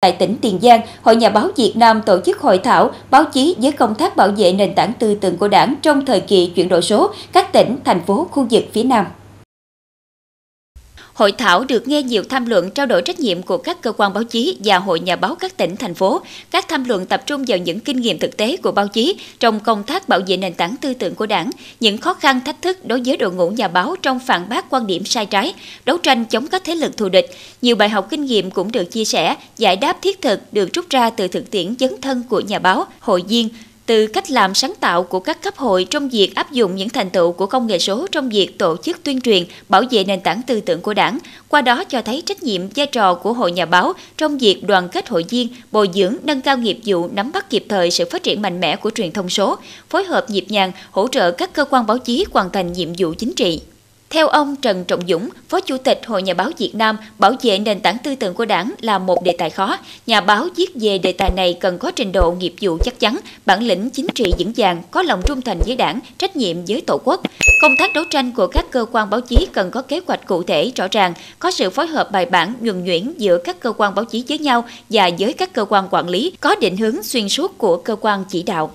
Tại tỉnh Tiền Giang, Hội Nhà báo Việt Nam tổ chức hội thảo báo chí với công tác bảo vệ nền tảng tư tưởng của đảng trong thời kỳ chuyển đổi số các tỉnh, thành phố, khu vực phía Nam. Hội thảo được nghe nhiều tham luận trao đổi trách nhiệm của các cơ quan báo chí và hội nhà báo các tỉnh, thành phố. Các tham luận tập trung vào những kinh nghiệm thực tế của báo chí trong công tác bảo vệ nền tảng tư tưởng của đảng, những khó khăn thách thức đối với đội ngũ nhà báo trong phản bác quan điểm sai trái, đấu tranh chống các thế lực thù địch. Nhiều bài học kinh nghiệm cũng được chia sẻ, giải đáp thiết thực được rút ra từ thực tiễn dấn thân của nhà báo, hội viên, từ cách làm sáng tạo của các cấp hội trong việc áp dụng những thành tựu của công nghệ số trong việc tổ chức tuyên truyền, bảo vệ nền tảng tư tưởng của đảng, qua đó cho thấy trách nhiệm vai trò của hội nhà báo trong việc đoàn kết hội viên, bồi dưỡng, nâng cao nghiệp vụ, nắm bắt kịp thời sự phát triển mạnh mẽ của truyền thông số, phối hợp nhịp nhàng, hỗ trợ các cơ quan báo chí hoàn thành nhiệm vụ chính trị. Theo ông Trần Trọng Dũng, Phó Chủ tịch Hội Nhà báo Việt Nam, bảo vệ nền tảng tư tưởng của đảng là một đề tài khó. Nhà báo viết về đề tài này cần có trình độ nghiệp vụ chắc chắn, bản lĩnh chính trị vững vàng, có lòng trung thành với đảng, trách nhiệm với tổ quốc. Công tác đấu tranh của các cơ quan báo chí cần có kế hoạch cụ thể rõ ràng, có sự phối hợp bài bản, nhuần nhuyễn giữa các cơ quan báo chí với nhau và với các cơ quan quản lý, có định hướng xuyên suốt của cơ quan chỉ đạo.